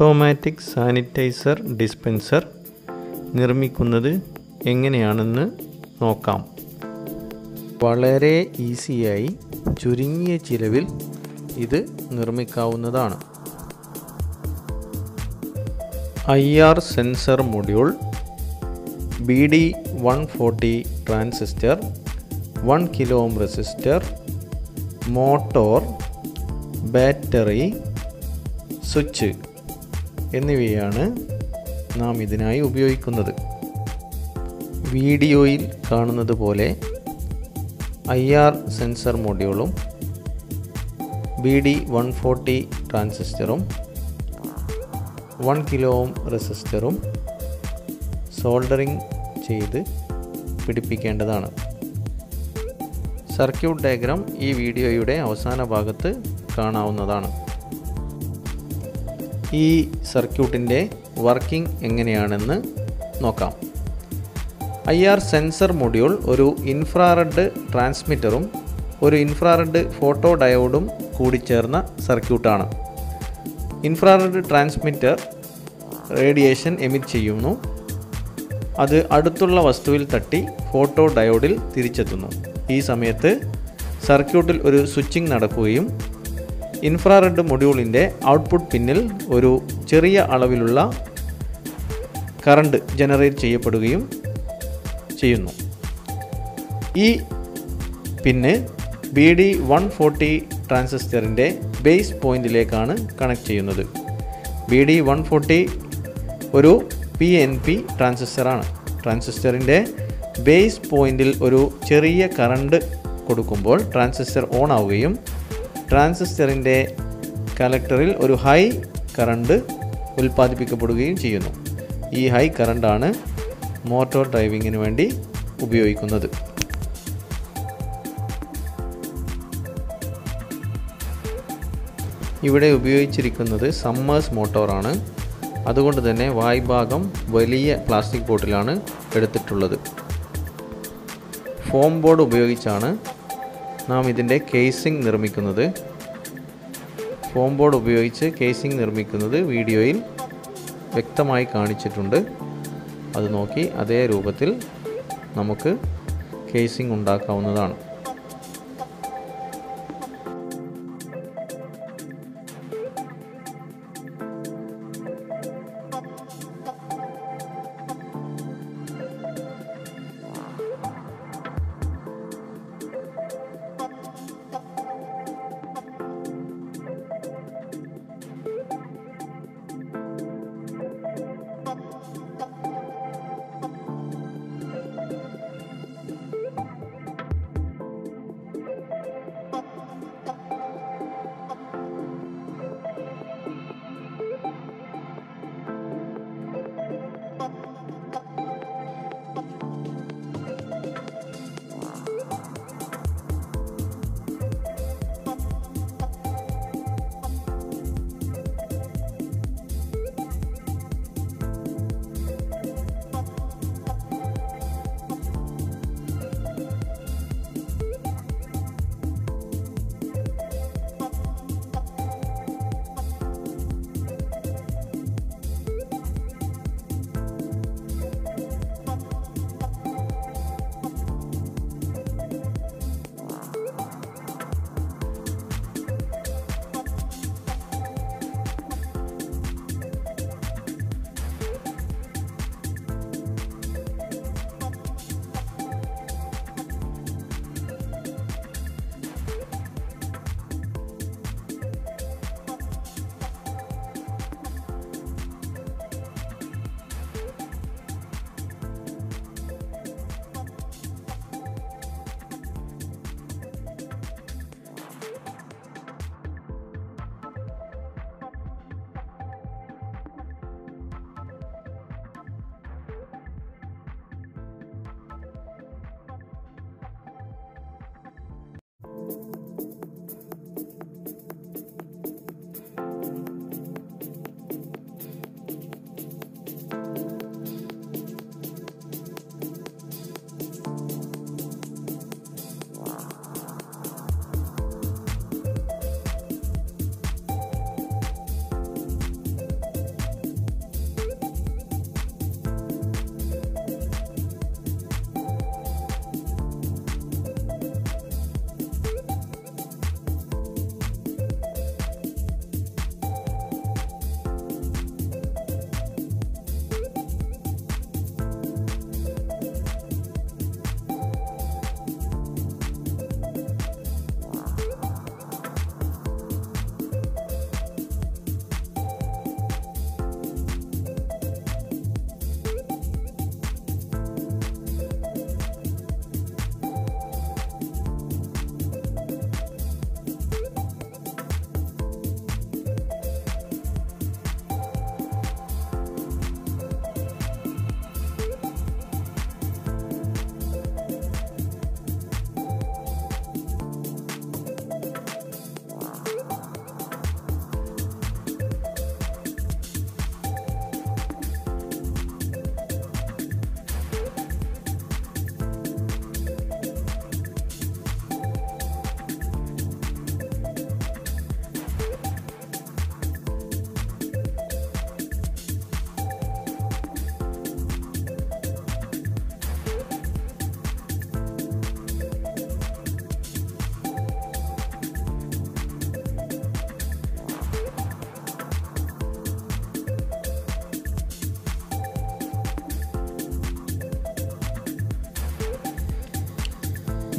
Automatic sanitiser dispenser നിർമ്മിക്കുന്നത് എങ്ങനെയാണെന്ന് നോക്കാം. വളരെ ഈസിയായി ചുരുങ്ങിയ ചിലവിൽ ഇത് നിർമ്മിക്കാവുന്നതാണ്. I R sensor module B D one forty transistor one kilo ohm resistor motor battery switch. എന്നിവയാണ് നാം ഇതിനായി ഉപയോഗിക്കുന്നത്. വീഡിയോയിൽ കാണുന്നത് പോലെ ഐ ആർ സെൻസർ മോഡ്യൂളും ബി ഡി വൺ ഫോർട്ടി ട്രാൻസിസ്റ്ററും വൺ കിലോ ഓം റെസിസ്റ്ററും സോൾഡറിംഗ് ചെയ്ത് പിടിപ്പിക്കേണ്ടതാണ്. സർക്യൂട്ട് ഡയഗ്രാം ഈ വീഡിയോയുടെ അവസാന ഭാഗത്ത് കാണാവുന്നതാണ്. ഈ സർക്യൂട്ടിന്റെ വർക്കിംഗ് എങ്ങനെയാണെന്ന് നോക്കാം. ഐ ആർ സെൻസർ മൊഡ്യൂൾ ഒരു ഇൻഫ്രാറെഡ് ട്രാൻസ്മിറ്ററും ഒരു ഇൻഫ്രാറെഡ് ഫോട്ടോ ഡയോഡും കൂടി ചേർന്ന സർക്യൂട്ടാണ്. ഇൻഫ്രാറെഡ് ട്രാൻസ്മിറ്റർ റേഡിയേഷൻ എമിറ്റ് ചെയ്യുന്നു. അത് അടുത്തുള്ള വസ്തുവിൽ തട്ടി ഫോട്ടോ ഡയോഡിൽ തിരിച്ചെത്തുന്നു. ഈ സമയത്ത് സർക്യൂട്ടിൽ ഒരു സ്വിച്ചിങ് നടക്കുകയും ഇൻഫ്രാറെഡ് മൊഡ്യൂളിന്റെ ഔട്ട്പുട്ട് പിന്നിൽ ഒരു ചെറിയ അളവിലുള്ള കറണ്ട് ജനറേറ്റ് ചെയ്യപ്പെടുകയും ചെയ്യുന്നു. ഈ pin B D one forty ട്രാൻസിസ്റ്ററിന്റെ ബേസ് പോയിന്റിലേക്കാണ് കണക്ട് ചെയ്യുന്നത്. ബി ഡി വൺ ഫോർട്ടി ഒരു പി എൻ പി ട്രാൻസിസ്റ്ററാണ്. ട്രാൻസിസ്റ്ററിന്റെ ബേസ് പോയിന്റിൽ ഒരു ചെറിയ കറണ്ട് കൊടുക്കുമ്പോൾ ട്രാൻസിസ്റ്റർ ഓൺ ആവുകയും ട്രാൻസിസ്റ്ററിന്റെ കലക്ടറിൽ ഒരു ഹൈ കറണ്ട് ഉൽപ്പാദിപ്പിക്കപ്പെടുകയും ചെയ്യുന്നു. ഈ ഹൈ കറണ്ടാണ് മോട്ടോർ ഡ്രൈവിങ്ങിന് വേണ്ടി ഉപയോഗിക്കുന്നത്. ഇവിടെ ഉപയോഗിച്ചിരിക്കുന്നത് സമ്മേഴ്സ് മോട്ടോറാണ്. അതുകൊണ്ട് തന്നെ വായ്ഭാഗം വലിയ പ്ലാസ്റ്റിക് ബോട്ടിലാണ് എടുത്തിട്ടുള്ളത്. ഫോം ബോർഡ് ഉപയോഗിച്ചാണ് നാം ഇതിന്റെ കേസിംഗ് നിർമ്മിക്കുന്നത്. ഫോം ബോർഡ് ഉപയോഗിച്ച് കേസിംഗ് നിർമ്മിക്കുന്നത് വീഡിയോയിൽ വ്യക്തമായി കാണിച്ചിട്ടുണ്ട്. അത് നോക്കി അതേ രൂപത്തിൽ നമുക്ക് കേസിംഗ് ഉണ്ടാക്കാവുന്നതാണ്.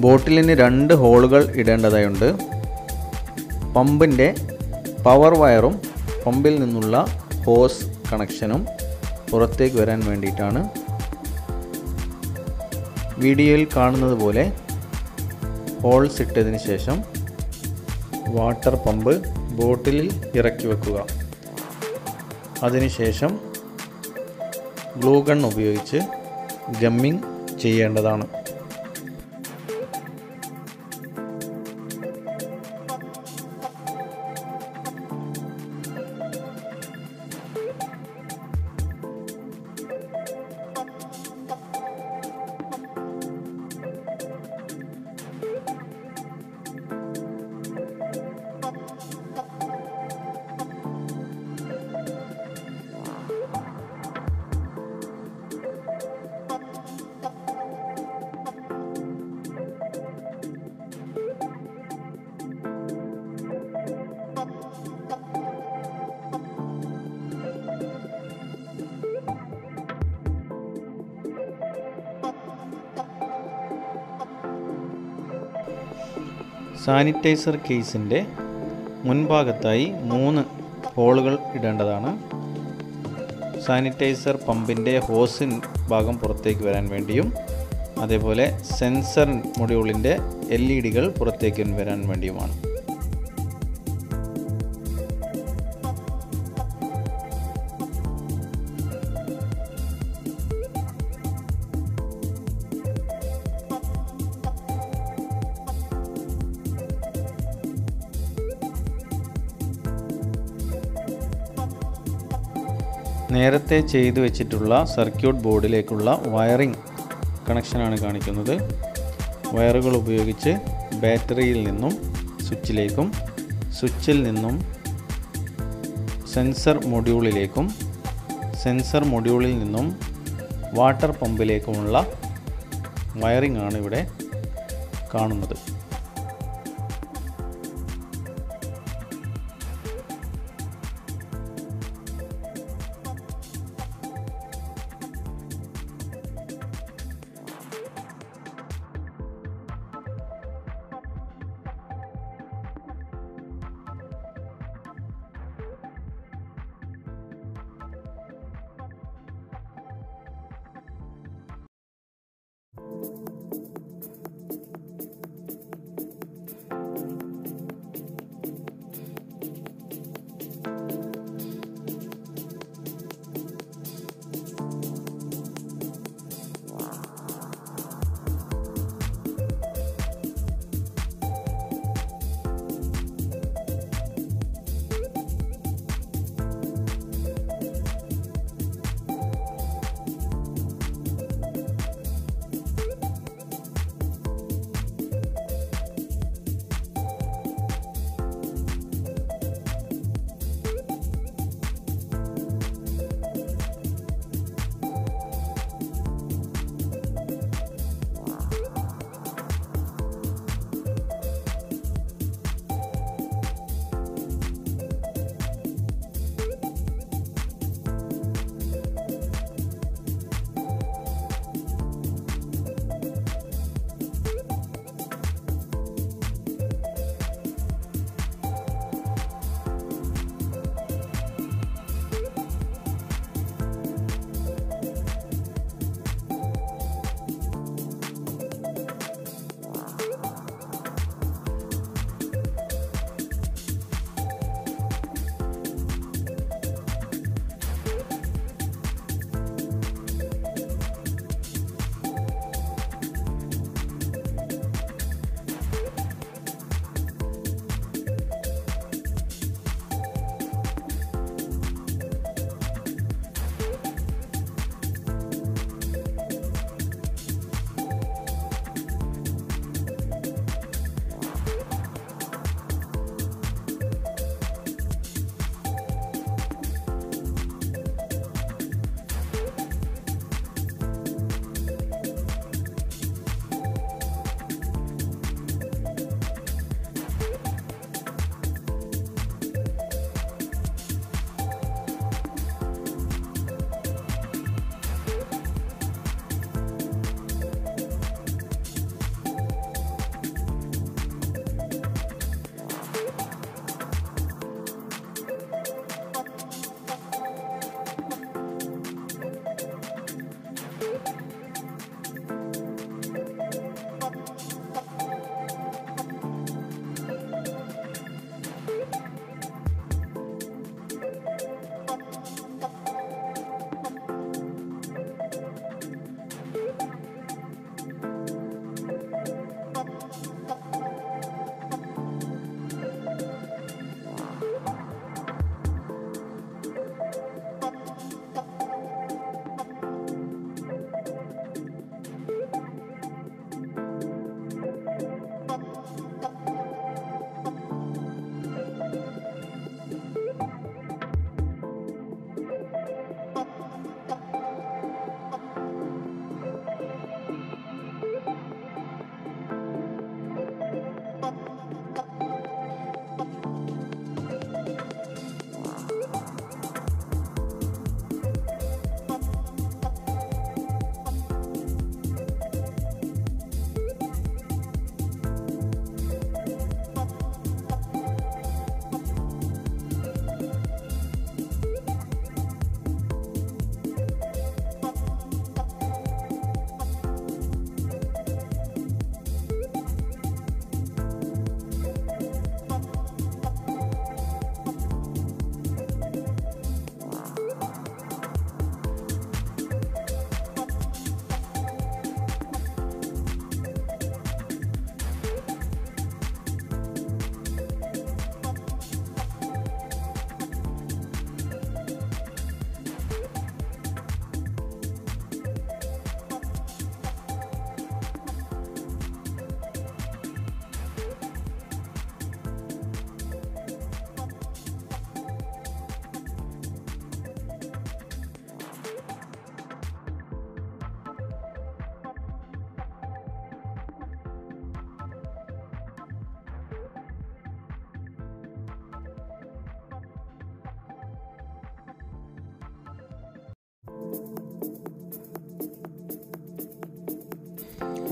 ബോട്ടിലിന് രണ്ട് ഹോളുകൾ ഇടേണ്ടതായുണ്ട്. പമ്പിന്റെ പവർ വയറും പമ്പിൽ നിന്നുള്ള ഹോസ് കണക്ഷനും പുറത്തേക്ക് വരാൻ വേണ്ടിയിട്ടാണ്. വീഡിയോയിൽ കാണുന്നത് പോലെ ഹോൾസ് ഇട്ടതിന് ശേഷം വാട്ടർ പമ്പ് ബോട്ടിലിൽ ഇറക്കി വെക്കുക. അതിനുശേഷം ഗ്ലൂ ഗൺ ഉപയോഗിച്ച് ഗമ്മിങ് ചെയ്യേണ്ടതാണ്. സാനിറ്റൈസർ കേസിന്റെ മുൻഭാഗത്തായി മൂന്ന് ഹോളുകൾ ഇടേണ്ടതാണ്. സാനിറ്റൈസർ പമ്പിന്റെ ഹോസിൻ ഭാഗം പുറത്തേക്ക് വരാൻ വേണ്ടിയും അതേപോലെ സെൻസർ മൊഡ്യൂളിന്റെ എൽ ഇ ഡികൾ പുറത്തേക്ക് വരാൻ വേണ്ടിയുമാണ്. നേരത്തെ ചെയ്തു വെച്ചിട്ടുള്ള സർക്യൂട്ട് ബോർഡിലേക്കുള്ള വയറിംഗ് കണക്ഷനാണ് കാണിക്കുന്നത്. വയറുകൾ ഉപയോഗിച്ച് ബാറ്ററിയിൽ നിന്നും സ്വിച്ചിലേക്കും സ്വിച്ചിൽ നിന്നും സെൻസർ മൊഡ്യൂളിലേക്കും സെൻസർ മൊഡ്യൂളിൽ നിന്നും വാട്ടർ പമ്പിലേക്കുമുള്ള വയറിംഗ് ആണ് ഇവിടെ കാണുന്നത്. ピッ!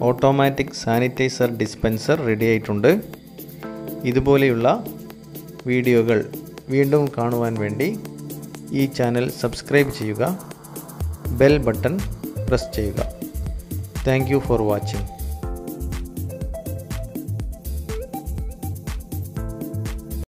ഓട്ടോമാറ്റിക് സാനിറ്റൈസർ ഡിസ്പെൻസർ റെഡി ആയിട്ടുണ്ട് ഇതുപോലെയുള്ള വീഡിയോകൾ വീണ്ടും കാണുവാൻ വേണ്ടി ഈ ചാനൽ സബ്സ്ക്രൈബ് ചെയ്യുക ബെൽ ബട്ടൺ പ്രസ് ചെയ്യുക. Thank for watching.